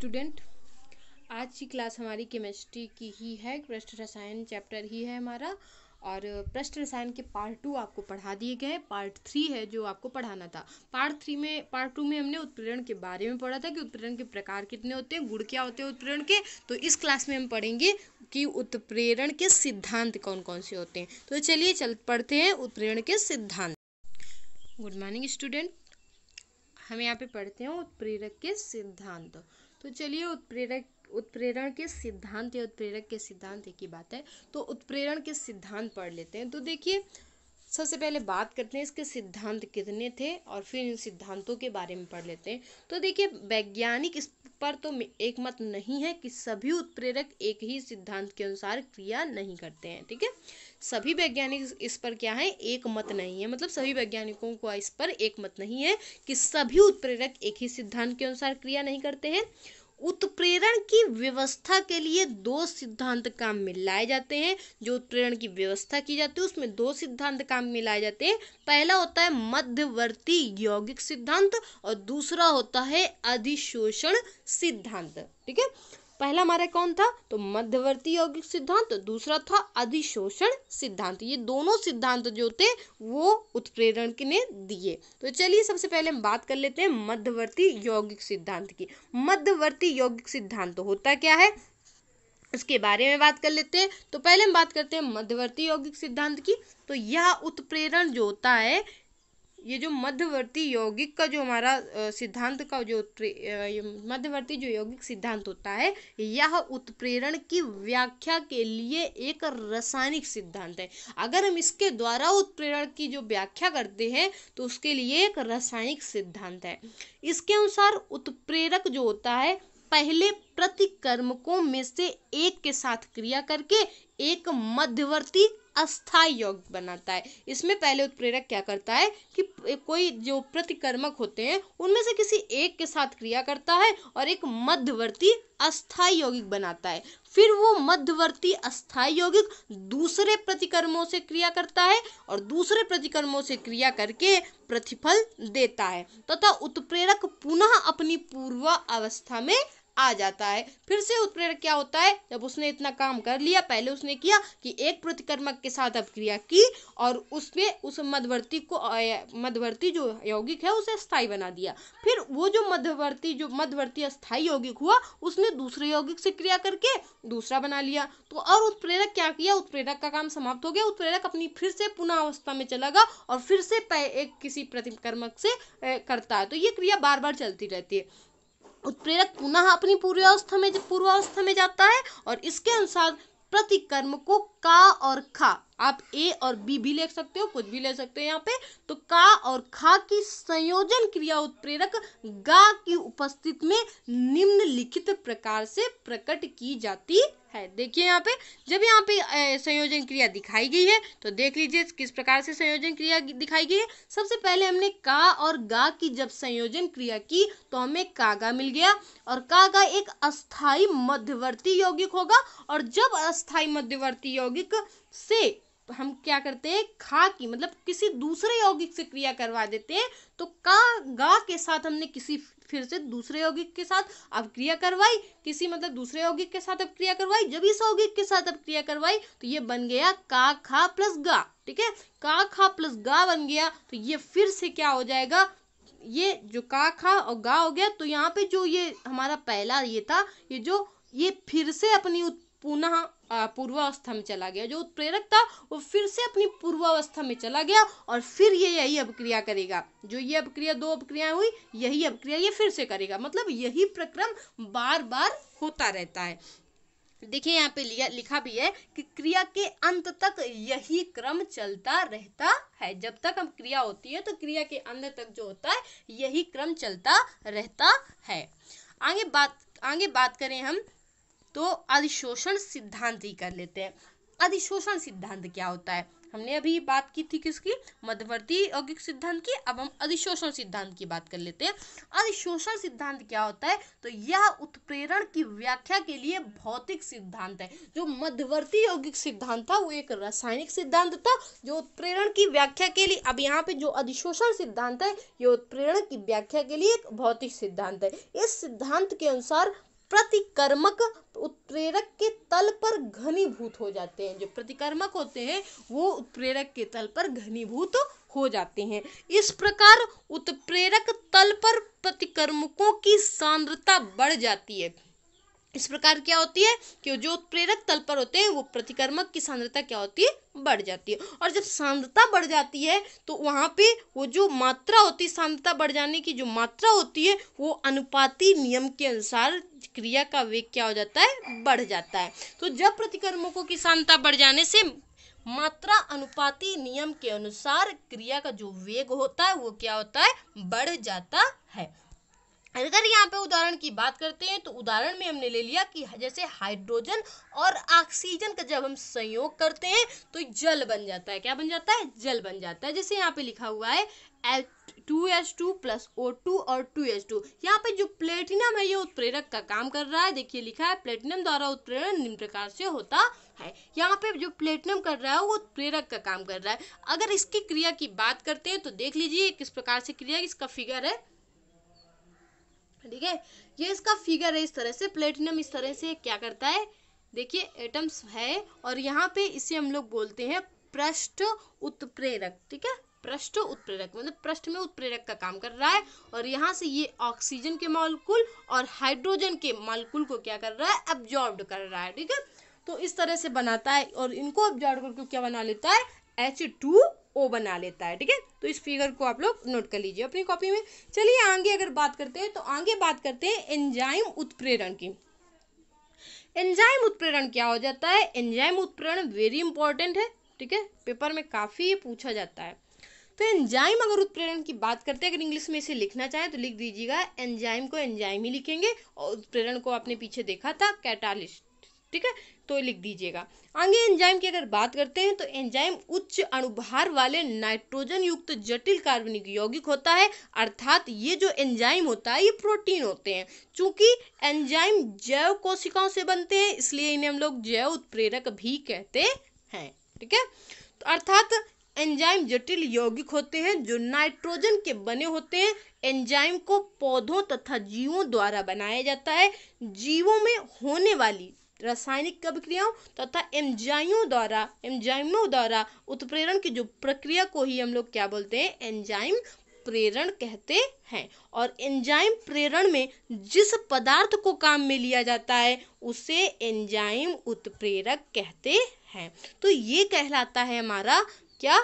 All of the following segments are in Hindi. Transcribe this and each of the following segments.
स्टूडेंट आज की क्लास हमारी केमिस्ट्री की ही है पृष्ठ रसायन चैप्टर ही है हमारा, और पृष्ठ रसायन के पार्ट टू आपको पढ़ा दिए गए पार्ट थ्री है जो आपको पढ़ाना था। पार्ट थ्री में पार्ट टू में हमने उत्प्रेरण के बारे में पढ़ा था कि उत्प्रेरण के प्रकार कितने होते हैं गुड़ क्या होते हैं उत्प्रेरण के। तो इस क्लास में हम पढ़ेंगे कि उत्प्रेरण के सिद्धांत कौन कौन से होते हैं। तो चलिए चल, पढ़ते हैं उत्प्रेरण के सिद्धांत। गुड मॉर्निंग स्टूडेंट हम यहाँ पे पढ़ते हैं उत्प्रेरक के सिद्धांत। तो चलिए उत्प्रेरक, उत्प्रेरण के सिद्धांत या उत्प्रेरक के सिद्धांत ही बात है। तो उत्प्रेरण के सिद्धांत पढ़ लेते हैं। तो देखिए, सबसे पहले बात करते हैं इसके सिद्धांत कितने थे और फिर इन सिद्धांतों के बारे में पढ़ लेते हैं। तो देखिए, वैज्ञानिक इस पर तो एक मत नहीं है कि सभी उत्प्रेरक एक ही सिद्धांत के अनुसार क्रिया नहीं करते हैं, ठीक है? सभी वैज्ञानिक इस पर क्या है? एक मत नहीं है। मतलब सभी वैज्ञानिकों को इस पर एक मत नहीं है कि सभी उत्प्रेरक एक ही सिद्धांत के अनुसार क्रिया नहीं करते हैं। उत्प्रेरण की व्यवस्था के लिए दो सिद्धांत काम में लाए जाते हैं। जो उत्प्रेरण की व्यवस्था की जाती है, उसमें दो सिद्धांत काम में लाए जाते हैं। पहला होता है मध्यवर्ती यौगिक सिद्धांत और दूसरा होता है अधिशोषण सिद्धांत, ठीक है? पहला हमारा कौन था? तो मध्यवर्ती यौगिक सिद्धांत, दूसरा था अधिशोषण सिद्धांत। ये दोनों सिद्धांत जो थे, वो उत्प्रेरण ने दिए। तो चलिए सबसे पहले हम बात कर लेते हैं मध्यवर्ती यौगिक सिद्धांत की। मध्यवर्ती यौगिक सिद्धांत होता क्या है? उसके बारे में बात कर लेते हैं। तो पहले हम बात करते हैं मध्यवर्ती यौगिक सिद्धांत की। तो यह उत्प्रेरण जो होता है ये जो मध्यवर्ती यौगिक का जो हमारा सिद्धांत का जो मध्यवर्ती जो यौगिक सिद्धांत होता है, यह उत्प्रेरण की व्याख्या के लिए एक रासायनिक सिद्धांत है। अगर हम इसके द्वारा उत्प्रेरण की जो व्याख्या करते हैं तो उसके लिए एक रासायनिक सिद्धांत है। इसके अनुसार उत्प्रेरक जो होता है, पहले प्रतिकर्मकों में से एक के साथ क्रिया करके एक मध्यवर्ती अस्थाई योग बनाता है। इसमें पहले उत्प्रेरक क्या करता है कि कोई जो प्रतिकर्मक होते हैं, उनमें से किसी एक के साथ क्रिया करता है और एक मध्यवर्ती अस्थाई यौगिक बनाता है। फिर वो मध्यवर्ती अस्थाई यौगिक दूसरे प्रतिकर्मों से क्रिया करता है और दूसरे प्रतिकर्मों से क्रिया करके प्रतिफल देता है। तथा तो उत्प्रेरक पुनः अपनी पूर्व अवस्था में आ जाता है। फिर से उत्प्रेरक क्या होता है? जब उसने इतना काम कर लिया, पहले उसने किया कि एक प्रतिकर्मक के साथ अब क्रिया की और उसने उस मध्यवर्ती को मध्यवर्ती जो यौगिक है, उसे स्थायी बना दिया। फिर वो जो मध्यवर्ती जो मध्यवर्ती अस्थायी यौगिक हुआ, उसने दूसरे यौगिक से क्रिया करके दूसरा बना लिया। तो और उत्प्रेरक क्या किया? उत्प्रेरक का काम समाप्त हो गया। उत्प्रेरक अपनी फिर से पुनः अवस्था में चला गया और फिर से एक किसी प्रतिकर्मक से करता है। तो ये क्रिया बार बार चलती रहती है। उत्प्रेरक पुनः अपनी पूर्वावस्था में पूर्वावस्था में जाता है और इसके अनुसार प्रतिकर्म को का और खा। आप ए और बी भी ले सकते हो, कुछ भी ले सकते हो यहाँ पे। तो का और खा की संयोजन क्रिया उत्प्रेरक गा की उपस्थित में निम्नलिखित प्रकार से प्रकट की जाती है। देखिए यहाँ पे, जब यहाँ पे संयोजन क्रिया दिखाई गई है तो देख लीजिए किस प्रकार से संयोजन क्रिया दिखाई गई है। सबसे पहले हमने का और गा की जब संयोजन क्रिया की तो हमें कागा मिल गया। और कागा एक अस्थाई मध्यवर्ती यौगिक होगा, और जब अस्थाई मध्यवर्ती यौगिक से हम क्या करते हैं? खा की मतलब किसी दूसरे यौगिक से क्रिया करवा देते हैं तो का, गा के साथ हमने किसी फिर से दूसरे यौगिक के साथ अब क्रिया करवाई, किसी मतलब दूसरे यौगिक के साथ अब क्रिया करवाई, जब इस यौगिक के साथ अब क्रिया करवाई तो ये बन गया का, खा प्लस गा, ठीक है? का, खा प्लस गा बन गया तो ये फिर से क्या हो जाएगा? ये जो का, खा और गा हो गया तो यहाँ पे जो ये हमारा पहला ये था, ये जो ये फिर से अपनी पुनः पूर्वावस्था में चला गया। जो उत्प्रेरक था, वो फिर से अपनी पूर्वावस्था में चला गया और फिर ये यही अपक्रिया करेगा। जो ये अपक्रिया दो अपक्रियाएँ हुई, यही अपक्रिया ये फिर से करेगा। मतलब यही प्रक्रम बार बार होता रहता है। देखिए, यहाँ पे लिया, लिखा भी है कि क्रिया के अंत तक यही क्रम चलता रहता है। जब तक हम क्रिया होती है तो क्रिया के अंत तक जो होता है, यही क्रम चलता रहता है। आगे बात आगे बात करें हम। तो अधिशोषण सिद्धांत ही कर लेते हैं। अधिशोषण सिद्धांत क्या होता है? हमने अभी बात की थी किसकी? मध्यवर्ती यौगिक सिद्धांत की। अब हम अधिशोषण सिद्धांत की बात कर लेते हैं। अधिशोषण सिद्धांत क्या होता है? तो यह उत्प्रेरण की व्याख्या के लिए भौतिक सिद्धांत है। जो मध्यवर्ती यौगिक सिद्धांत था, वो एक रासायनिक सिद्धांत था। जो उत्प्रेरण की व्याख्या के लिए, अब यहाँ पे जो अधिशोषण सिद्धांत है, ये उत्प्रेरण की व्याख्या के लिए एक भौतिक सिद्धांत है। इस सिद्धांत के अनुसार प्रतिकर्मक उत्प्रेरक के तल पर घनीभूत हो जाते हैं। जो प्रतिकर्मक होते हैं, वो उत्प्रेरक के तल पर घनीभूत हो जाते हैं। इस प्रकार उत्प्रेरक तल पर प्रतिकर्मकों की सांद्रता बढ़ जाती है। इस प्रकार क्या होती है कि जो उत्प्रेरक तल पर होते हैं, वो प्रतिकर्मक की सांद्रता क्या होती है? बढ़ जाती है। और जब सांद्रता बढ़ जाती है तो वहाँ पे वो जो मात्रा होती है, सांद्रता बढ़ जाने की जो मात्रा होती है, वो अनुपाती नियम के अनुसार क्रिया का वेग क्या हो जाता है? बढ़ जाता है। तो जब प्रतिकर्मकों की सांद्रता बढ़ जाने से मात्रा अनुपाती नियम के अनुसार क्रिया का जो वेग होता है, वो क्या होता है? बढ़ जाता है। अगर यहाँ पे उदाहरण की बात करते हैं तो उदाहरण में हमने ले लिया कि जैसे हाइड्रोजन और ऑक्सीजन का जब हम संयोग करते हैं तो जल बन जाता है। क्या बन जाता है? जल बन जाता है। जैसे यहाँ पे लिखा हुआ है H two H two plus O two और टू एच टू यहाँ पे जो प्लेटिनम है, ये उत्प्रेरक का काम कर रहा है। देखिए, लिखा है प्लेटिनम द्वारा उत्प्रेरण निम्न प्रकार से होता है। यहाँ पे जो प्लेटिनम कर रहा है, वो उत्प्रेरक का काम कर रहा है। अगर इसकी क्रिया की बात करते हैं तो देख लीजिए, किस प्रकार से क्रिया, इसका फिगर है। ठीक है? ये इसका फिगर है इस तरह से प्लेटिनम इस तरह से क्या करता है? देखिए एटम्स है और यहाँ पे इसे हम लोग बोलते हैं पृष्ठ उत्प्रेरक, ठीक है? पृष्ठ उत्प्रेरक मतलब पृष्ठ में उत्प्रेरक का काम कर रहा है और यहाँ से ये ऑक्सीजन के मॉलिक्यूल और हाइड्रोजन के मॉलिक्यूल को क्या कर रहा है? अब्जॉर्ब कर रहा है, ठीक है? तो इस तरह से बनाता है और इनको अब्जॉर्ब करके क्या बना लेता है? एच टू ओ बना लेता है, ठीक है? तो इस फिगर को आप लोग नोट कर लीजिए अपनी कॉपी में। चलिए आगे अगर बात करते हैं तो आगे बात करते हैं एंजाइम उत्प्रेरण की। एंजाइम उत्प्रेरण क्या हो जाता है? एंजाइम उत्प्रेरण वेरी इंपॉर्टेंट है, ठीक है? पेपर में काफ़ी पूछा जाता है। तो एंजाइम अगर उत्प्रेरण की बात करते हैं, अगर इंग्लिश में इसे लिखना चाहे तो लिख दीजिएगा एंजाइम को एंजाइम ही लिखेंगे, और उत्प्रेरण को आपने पीछे देखा था कैटालिस्ट ठीक है? तो लिख दीजिएगा। आगे एंजाइम की अगर बात करते हैं तो एंजाइम उच्च अणुभार वाले नाइट्रोजन युक्त जटिल कार्बनिक यौगिक होता है, अर्थात ये जो एंजाइम होता है, ये प्रोटीन होते हैं। चूँकि एंजाइम जैव कोशिकाओं से बनते हैं, इसलिए इन्हें हम लोग जैव उत्प्रेरक भी कहते हैं, ठीक है? तो अर्थात एंजाइम जटिल यौगिक होते हैं, जो नाइट्रोजन के बने होते हैं। एंजाइम को पौधों तथा जीवों द्वारा बनाया जाता है। जीवों में होने वाली रासायनिक अभिक्रियाओं तथा एंजाइमों द्वारा एंजाइमों द्वारा उत्प्रेरण की जो प्रक्रिया को ही हम लोग क्या बोलते हैं? एंजाइम प्रेरण कहते हैं। और एंजाइम प्रेरण में जिस पदार्थ को काम में लिया जाता है, उसे एंजाइम उत्प्रेरक कहते हैं। तो ये कहलाता है हमारा क्या?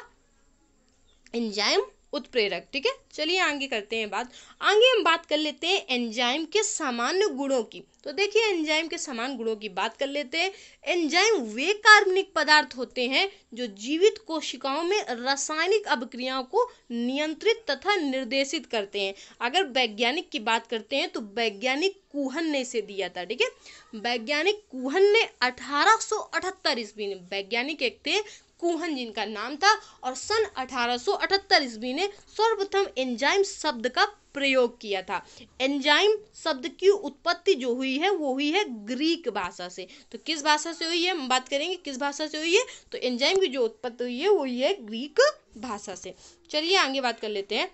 एंजाइम उत्प्रेरक। ठीक है? चलिए आगे करते हैं बात। आगे हम बात कर लेते हैं एंजाइम के सामान्य गुणों की। तो देखिए, एंजाइम के समान गुणों की बात कर लेते हैं। एंजाइम वे कार्बनिक पदार्थ होते हैं जो जीवित कोशिकाओं में रासायनिक अभिक्रियाओं को नियंत्रित तथा निर्देशित करते हैं। अगर वैज्ञानिक की बात करते हैं तो वैज्ञानिक कुहन ने इसे दिया था, ठीक है? वैज्ञानिक कुहन ने अठारह ईस्वी में, वैज्ञानिक एक थे कुहन, जिनका नाम था, और सन 1878 ईस्वी ने सर्वप्रथम एंजाइम शब्द का प्रयोग किया था। एंजाइम शब्द की उत्पत्ति जो हुई है, वो हुई है ग्रीक भाषा से। तो किस भाषा से हुई है? हम बात करेंगे किस भाषा से हुई है। तो एंजाइम की जो उत्पत्ति हुई है, वो हुई है ग्रीक भाषा से। चलिए आगे बात कर लेते हैं।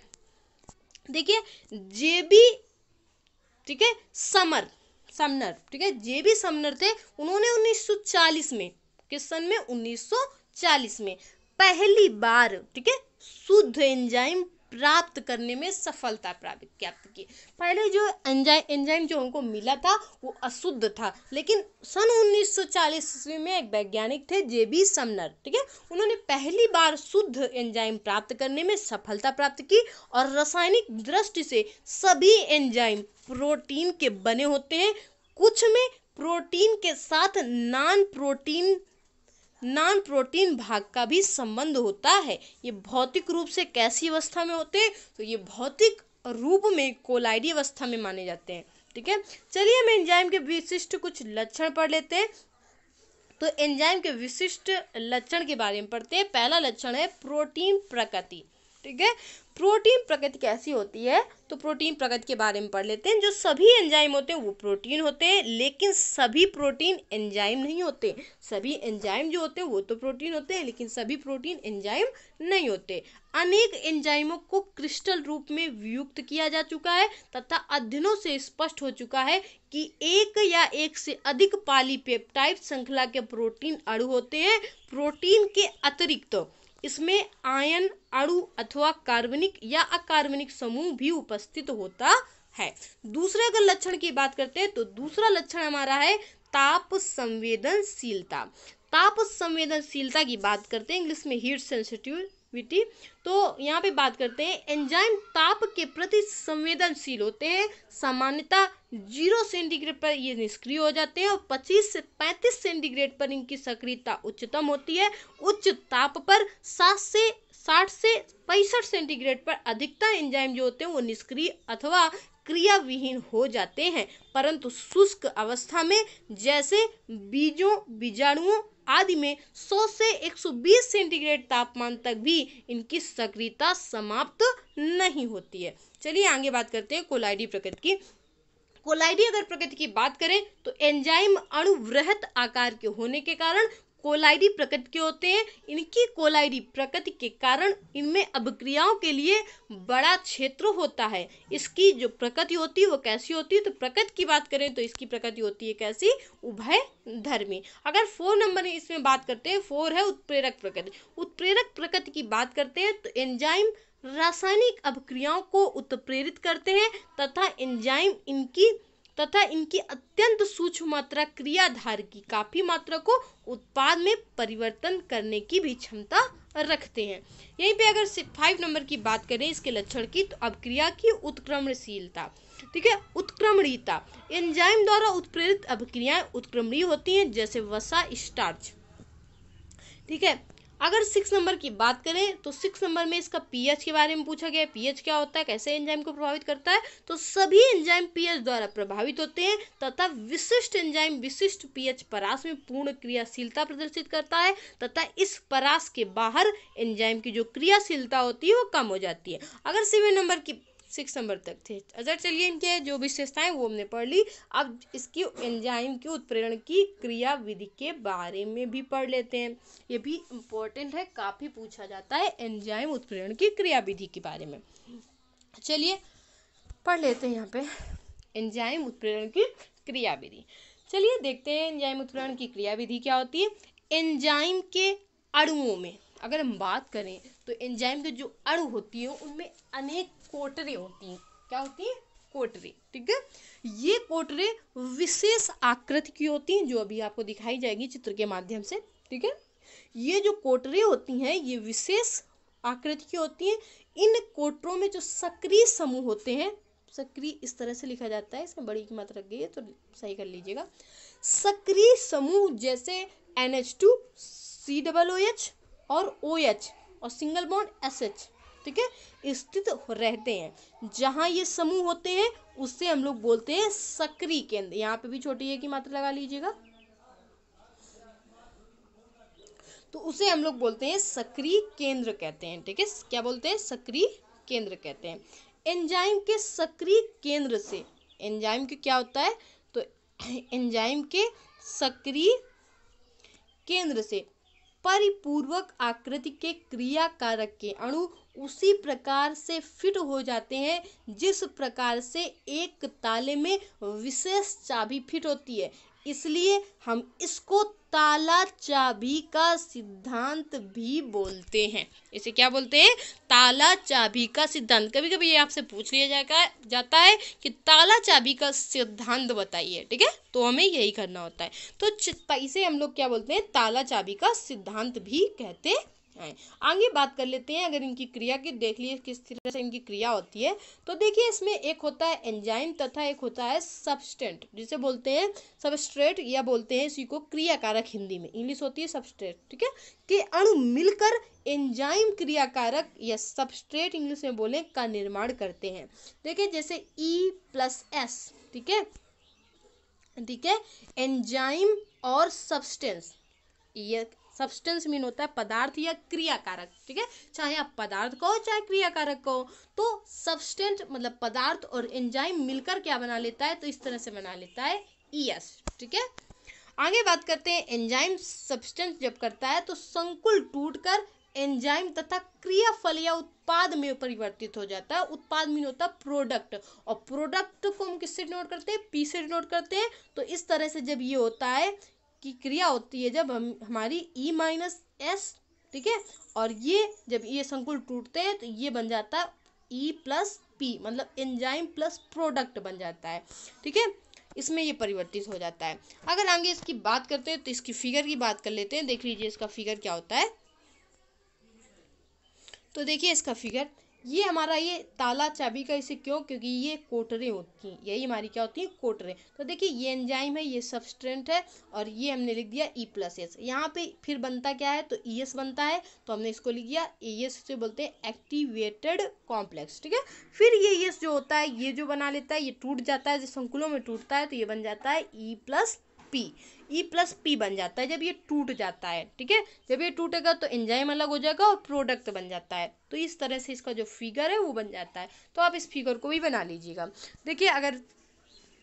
देखिए, जेबी, ठीक है, समर, समनर, ठीक है, जेबी, समनर थे। उन्होंने 1940 में, किस सन में? 1940 में। पहली बार, ठीक है, शुद्ध एंजाइम प्राप्त करने में सफलता प्राप्त प्राप्त की। पहले जो एंजाइम एंजाइम जो उनको मिला था, वो अशुद्ध था, लेकिन सन 1940 ईस्वी में एक वैज्ञानिक थे, जे बी समनर, ठीक है, उन्होंने पहली बार शुद्ध एंजाइम प्राप्त करने में सफलता प्राप्त की और रासायनिक दृष्टि से सभी एंजाइम प्रोटीन के बने होते हैं। कुछ में प्रोटीन के साथ नॉन प्रोटीन नॉन प्रोटीन भाग का भी संबंध होता है। ये भौतिक रूप से कैसी अवस्था में होते हैं? तो ये भौतिक रूप में कोलाइडी अवस्था में माने जाते हैं। ठीक है? चलिए हम एंजाइम के विशिष्ट कुछ लक्षण पढ़ लेते हैं। तो एंजाइम के विशिष्ट लक्षण के बारे में पढ़ते हैं। पहला लक्षण है प्रोटीन प्रकृति। ठीक है? प्रोटीन प्रकृति कैसी होती है? तो प्रोटीन प्रकृति के बारे में पढ़ लेते हैं। जो सभी एंजाइम होते हैं, वो प्रोटीन होते हैं, लेकिन सभी प्रोटीन एंजाइम नहीं होते। सभी एंजाइम जो होते हैं, वो तो प्रोटीन होते हैं, लेकिन सभी प्रोटीन एंजाइम नहीं होते। अनेक एंजाइमों को क्रिस्टल रूप में वियुक्त किया जा चुका है, तथा अध्ययनों से स्पष्ट हो चुका है कि एक या एक से अधिक पॉलीपेप्टाइड श्रृंखला के प्रोटीन अणु होते हैं, प्रोटीन के अतिरिक्त। इसमें आयन, अणु अथवा कार्बनिक या अकार्बनिक समूह भी उपस्थित होता है। दूसरे अगर लक्षण की बात करते हैं तो दूसरा लक्षण हमारा है ताप संवेदनशीलता। ताप संवेदनशीलता की बात करते हैं, इंग्लिश में हीट सेंसिटिव विटी तो यहाँ पे बात करते हैं, एंजाइम ताप के प्रति संवेदनशील होते हैं, सामान्यतः ज़ीरो सेंटीग्रेड पर ये निष्क्रिय हो जाते हैं और 25 से 35 सेंटीग्रेड पर इनकी सक्रियता उच्चतम होती है। उच्च ताप पर 7 से 60 से पैंसठ सेंटीग्रेड पर अधिकतर एंजाइम जो होते हैं वो निष्क्रिय अथवा क्रिया विहीन हो जाते हैं। परंतु शुष्क अवस्था में जैसे बीजों, बीजाणुओं आदि में 100 से 120 सेंटीग्रेड तापमान तक भी इनकी सक्रियता समाप्त नहीं होती है। चलिए आगे बात करते हैं कोलाइडी प्रकृति की। कोलाइडी अगर प्रकृति की बात करें तो एंजाइम अणुवृहत आकार के होने के कारण कोलाइडी प्रकृति के होते हैं। इनकी कोलाइडी प्रकृति के कारण इनमें अभिक्रियाओं के लिए बड़ा क्षेत्र होता है। इसकी जो प्रकृति होती है, वो कैसी होती है? तो प्रकृति की बात करें तो इसकी प्रकृति होती है कैसी? उभय धर्मी। अगर फोर नंबर इसमें बात करते हैं, फोर है उत्प्रेरक प्रकृति। उत्प्रेरक प्रकृति की बात करते हैं तो एंजाइम रासायनिक अभिक्रियाओं को उत्प्रेरित करते हैं तथा एंजाइम इनकी तथा इनकी अत्यंत सूक्ष्म मात्रा क्रियाधार की काफ़ी मात्रा को उत्पाद में परिवर्तन करने की भी क्षमता रखते हैं। यहीं पे अगर फाइव नंबर की बात करें इसके लक्षण की तो अभिक्रिया की उत्क्रमणशीलता। ठीक है, उत्क्रमणीयता। एंजाइम द्वारा उत्प्रेरित अभिक्रियाएँ उत्क्रमणीय होती हैं, जैसे वसा, स्टार्च। ठीक है अगर सिक्स नंबर की बात करें तो सिक्स नंबर में इसका पीएच के बारे में पूछा गया है। पीएच क्या होता है? कैसे एंजाइम को प्रभावित करता है? तो सभी एंजाइम पीएच द्वारा प्रभावित होते हैं तथा विशिष्ट एंजाइम विशिष्ट पीएच परास में पूर्ण क्रियाशीलता प्रदर्शित करता है तथा इस परास के बाहर एंजाइम की जो क्रियाशीलता होती है, वो कम हो जाती है। अगर सेवन नंबर की सिक्स नंबर तक थे। अगर चलिए इनके जो विशेषताएँ वो हमने पढ़ ली। अब इसकी एंजाइम के उत्प्रेरण की क्रिया विधि के बारे में भी पढ़ लेते हैं। ये भी इम्पोर्टेंट है, काफ़ी पूछा जाता है एंजाइम उत्प्रेरण की क्रिया विधि के बारे में। चलिए, पढ़ लेते हैं यहाँ पे। एंजाइम उत्प्रेरण की क्रिया विधि चलिए देखते हैं एंजाइम उत्प्रेरण की क्रिया विधि क्या होती है। एंजाइम के अणुओं में, अगर हम बात करें तो एंजाइम के जो अणु होती है, उनमें अनेक कोटरे होती हैं। क्या होती हैं? कोटरे, ठीक है? ये कोटरे विशेष आकृति की होती हैं, जो अभी आपको दिखाई जाएगी चित्र के माध्यम से, ठीक है? ये जो कोटरे होती हैं, ये विशेष आकृति की होती हैं। इन कोटरों में जो सक्रिय समूह होते हैं, सक्रिय इस तरह से लिखा जाता है, इसमें बड़ी की मात्रा रख गई है तो सही कर लीजिएगा। सक्रिय समूह जैसे N H two C double O H और ओ एच और सिंगल बॉन्ड एस एच ठीक है? स्थित रहते हैं। जहाँ ये समूह होते हैं, उससे हम लोग बोलते हैं सक्रिय केंद्र। यहाँ पे भी छोटी है की मात्रा लगा लीजिएगा। तो उसे हम लोग बोलते हैं सक्रिय केंद्र कहते हैं, ठीक है? क्या बोलते हैं? सक्रिय केंद्र कहते हैं। एंजाइम के सक्रिय केंद्र से, एंजाइम के क्या होता है? तो एंजाइम के सक्रिय केंद्र से परिपूर्वक आकृति के क्रिया कारक के अणु उसी प्रकार से फिट हो जाते हैं, जिस प्रकार से एक ताले में विशेष चाबी फिट होती है। इसलिए हम इसको ताला चाबी का सिद्धांत भी बोलते हैं। इसे क्या बोलते हैं? ताला चाबी का सिद्धांत। कभी कभी ये आपसे पूछ लिया जाएगा, जाता है कि ताला चाबी का सिद्धांत बताइए, ठीक है? तो हमें यही करना होता है। तो इसे हम लोग क्या बोलते हैं? ताला चाबी का सिद्धांत भी कहते हैं। आगे बात कर लेते हैं, अगर इनकी क्रिया की, देख लिए किस तरह से इनकी क्रिया होती है। तो देखिए, इसमें एक होता है एंजाइम तथा एक होता है सबस्टेंट, जिसे बोलते हैं सबस्ट्रेट, या बोलते हैं इसी को क्रिया कारक हिंदी में। इंग्लिश होती है सबस्ट्रेट, ठीक है? कि अणु मिलकर एंजाइम क्रियाकारक या सबस्ट्रेट इंग्लिश में बोले, का निर्माण करते हैं। देखिए, जैसे ई प्लस एस ठीक है? ठीक है? एंजाइम और सब्सटेंस, ये सब्सटेंस मीन होता है पदार्थ या क्रियाकारक, ठीक है? चाहे आप पदार्थ कहो चाहे क्रियाकारक कहो तो सब्सटेंट मतलब पदार्थ और एंजाइम मिलकर क्या बना लेता है? तो इस तरह से बना लेता है ई एस ठीक है? आगे बात करते हैं एंजाइम सब्सटेंस जब करता है तो संकुल टूटकर एंजाइम तथा क्रियाफल या उत्पाद में परिवर्तित हो जाता है। उत्पाद मीन होता है प्रोडक्ट और प्रोडक्ट को हम किससे नोट करते हैं? पी से डिनोट करते हैं। तो इस तरह से जब ये होता है कि क्रिया होती है जब हम, हमारी ई माइनस एस ठीक है? और ये, जब ये संकुल टूटते हैं तो ये बन जाता है ई प्लस पी मतलब एंजाइम प्लस प्रोडक्ट बन जाता है, ठीक है? इसमें ये परिवर्तित हो जाता है। अगर आगे इसकी बात करते हैं तो इसकी फिगर की बात कर लेते हैं। देख लीजिए इसका फिगर क्या होता है। तो देखिए इसका फिगर ये हमारा ये ताला चाबी का इसे क्यों? क्योंकि ये कोटरें होती हैं। यही हमारी क्या होती हैं? कोटरें। तो देखिए, ये एंजाइम है, ये सबस्ट्रेंट है और ये हमने लिख दिया ई प्लस एस यहाँ पे फिर बनता क्या है? तो ई एस बनता है। तो हमने इसको लिख दिया ए एस से बोलते हैं एक्टिवेटेड कॉम्प्लेक्स ठीक है? फिर ये एस जो होता है, ये जो बना लेता है, ये टूट जाता है। जो संकुलों में टूटता है तो ये बन जाता है E plus P E plus P बन जाता है। जब ये टूट जाता है, ठीक है? जब ये टूटेगा तो एंजाइम अलग हो जाएगा और प्रोडक्ट बन जाता है। तो इस तरह से इसका जो फिगर है, वो बन जाता है। तो आप इस फिगर को भी बना लीजिएगा। देखिए, अगर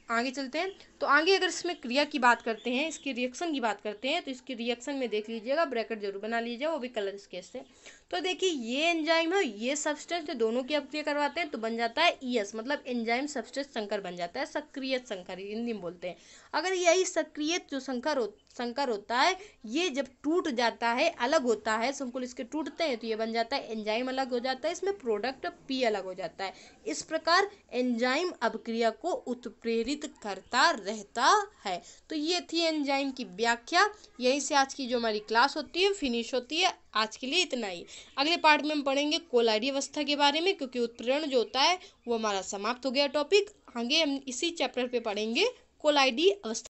आगे चलते हैं तो आगे अगर इसमें क्रिया की बात करते हैं, इसकी रिएक्शन की बात करते हैं तो इसकी रिएक्शन में देख लीजिएगा ब्रैकेट ज़रूर बना लीजिएगा, वो भी कलर स्केच से। तो देखिए, ये एंजाइम है ये सब्सटेंस दोनों की अपक्रिया करवाते हैं तो बन जाता है ई एस मतलब एंजाइम सब्सटेंस संकर बन जाता है सक्रिय संकर हिंदी में बोलते हैं। अगर यही सक्रिय जो संकर हो, संकर होता है, ये जब टूट जाता है, अलग होता है, संकुल इसके टूटते हैं तो ये बन जाता है एंजाइम अलग हो जाता है, इसमें प्रोडक्ट पी अलग हो जाता है। इस प्रकार एंजाइम अभिक्रिया को उत्प्रेरित करता रहता है। तो ये थी एंजाइम की व्याख्या। यहीं से आज की जो हमारी क्लास होती है फिनिश होती है। आज के लिए इतना ही। अगले पार्ट में हम पढ़ेंगे कोलाइडी अवस्था के बारे में, क्योंकि उत्प्रेरण जो होता है वो हमारा समाप्त हो गया टॉपिक आगे हम इसी चैप्टर पे पढ़ेंगे कोलाइडी अवस्था।